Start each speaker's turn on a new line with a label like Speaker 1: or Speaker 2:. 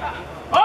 Speaker 1: Oh!